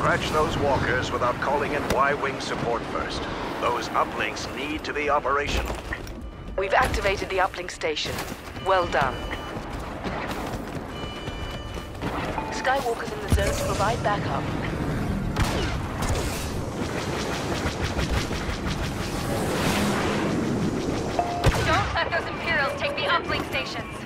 scratch those walkers without calling in Y-Wing support first. Those uplinks need to be operational. We've activated the uplink station. Well done. Skywalker's in the zone to provide backup. Don't let those Imperials take the uplink stations.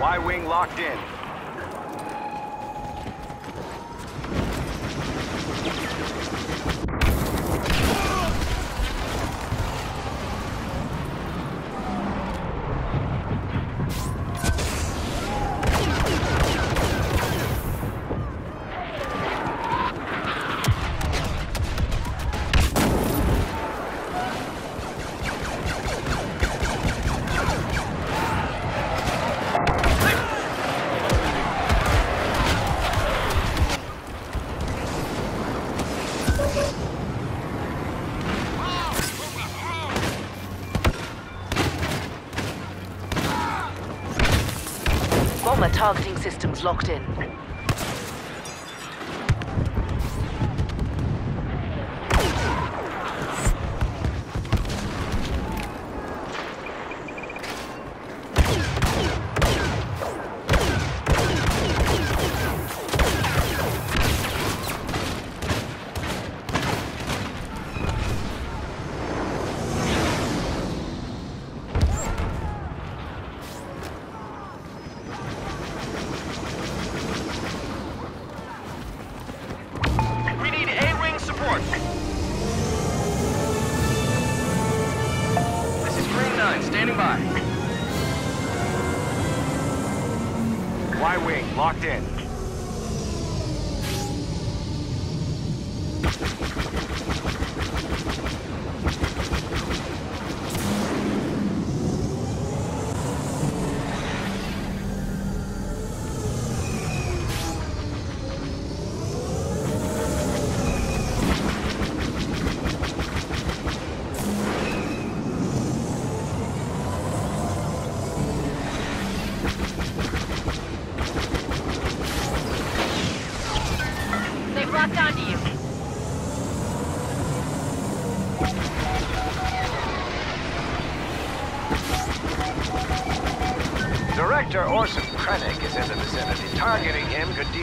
Y-Wing locked in. Targeting systems locked in. Y-Wing, locked in.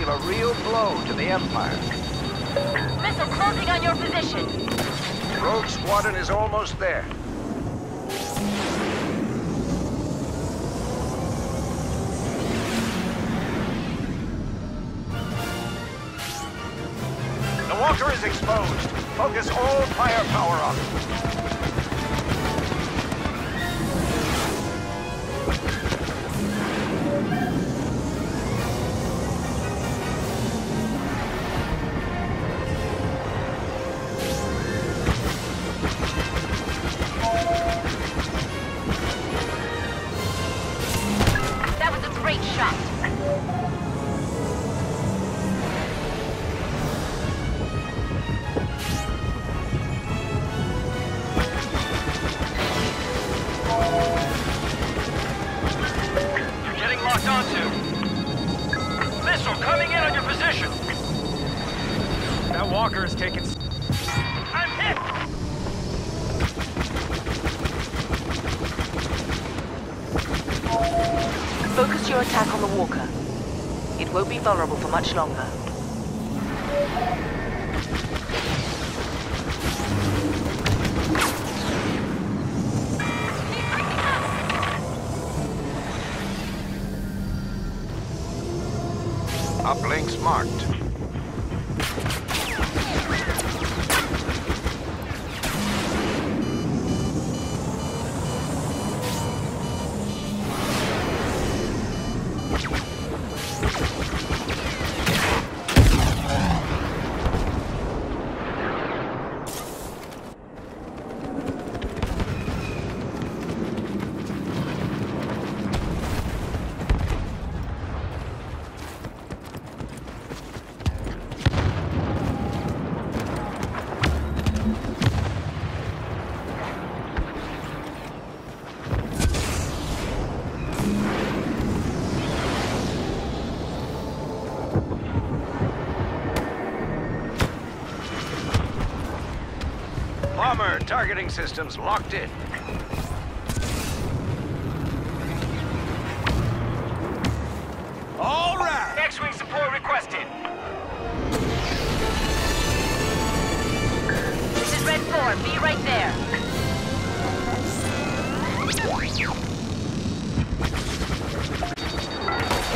A real blow to the Empire. Missile closing on your position. Rogue Squadron is almost there. The walker is exposed. Focus all firepower on it. For much longer. Uplinks marked. Bomber targeting systems locked in. All right. X-Wing support requested. This is Red 4. Be right there.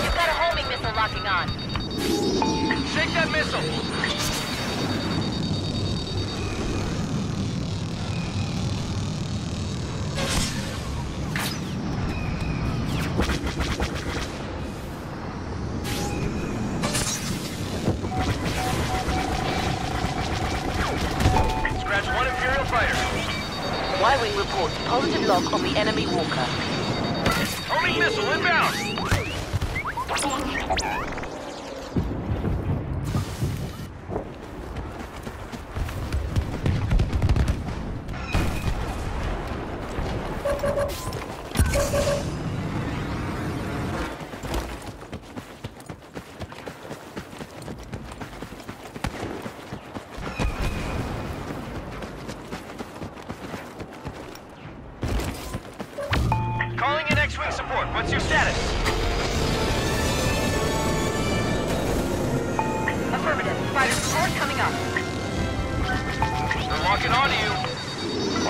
You've got a homing missile locking on. Shake that missile.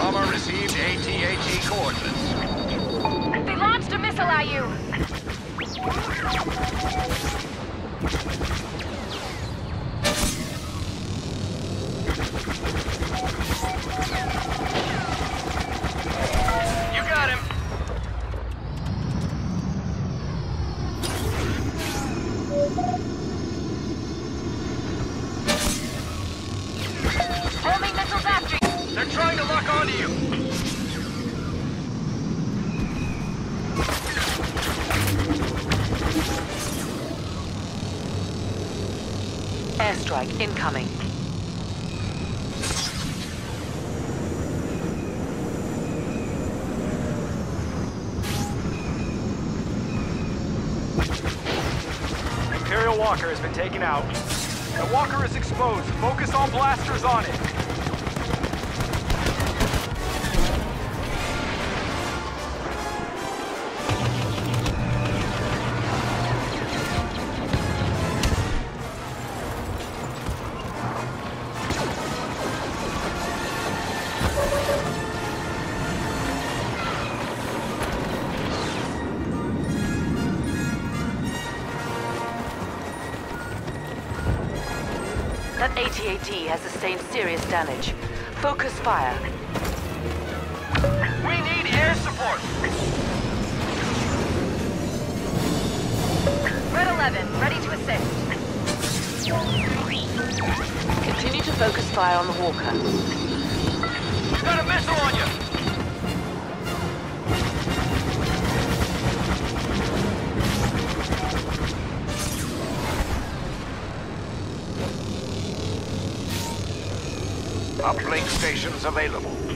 Bomber received ATAT coordinates. They launched a missile at you. You to you. Airstrike incoming. Imperial Walker has been taken out. The Walker is exposed. Focus on blasters on it. That AT-AT has sustained serious damage. Focus fire. We need air support. Red 11, ready to assist. Continue to focus fire on the walker. We've got a missile on you. Uplink stations available.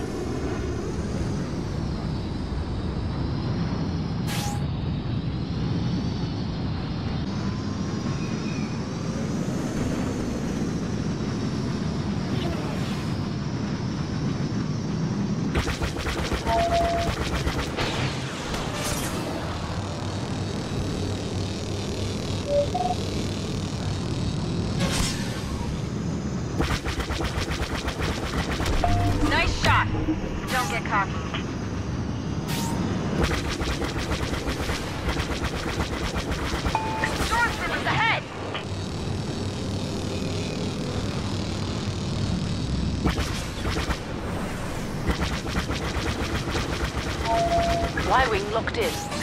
Y-Wing locked in.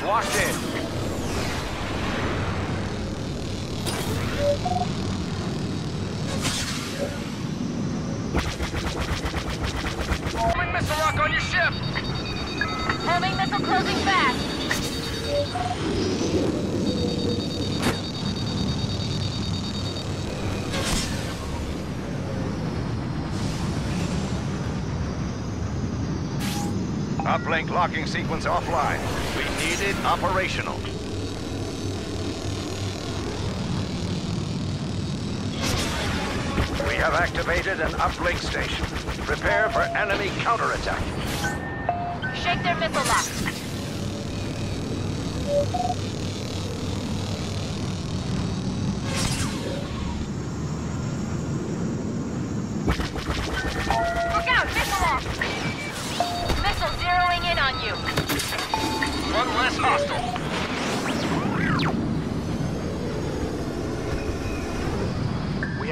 Targeting systems locked in. Homing missile lock on your ship! Homing missile closing fast. Uplink locking sequence offline. We need it operational. We have activated an uplink station. Prepare for enemy counterattack. Shake their missile lock.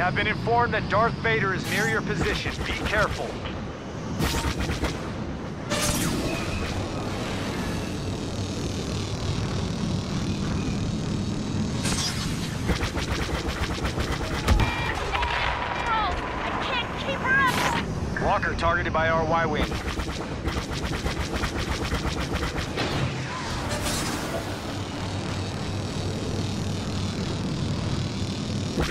Have been informed that Darth Vader is near your position. Be careful. I can't keep her up. Walker targeted by our Y-wing. They're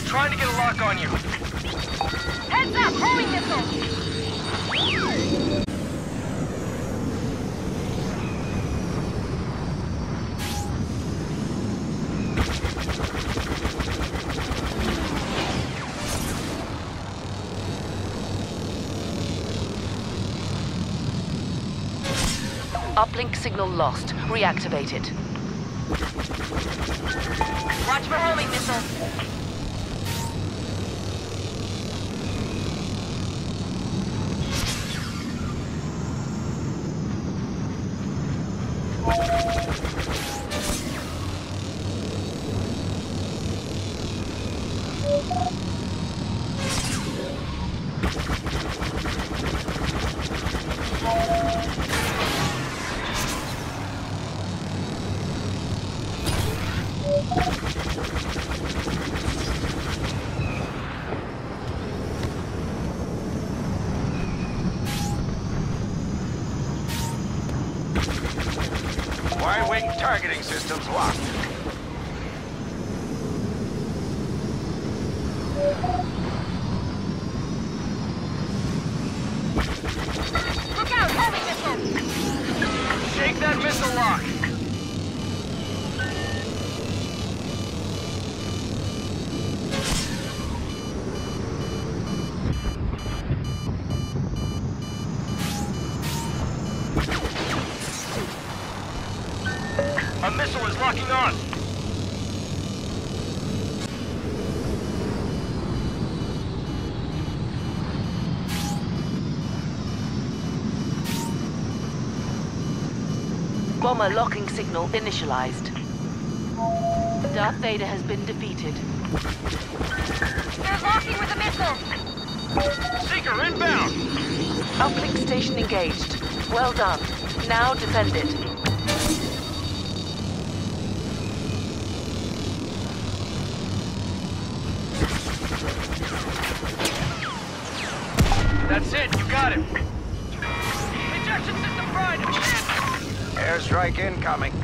trying to get a lock on you. Heads up! Homing missile! Uplink signal lost. Reactivate it. Watch for homing missile. Targeting systems locked. Bomber locking signal initialized. Darth Vader has been defeated. They're locking with a missile! Seeker inbound. Uplink station engaged. Well done. Now defend it. That's it. You got him. Ejection system fried. Strike incoming.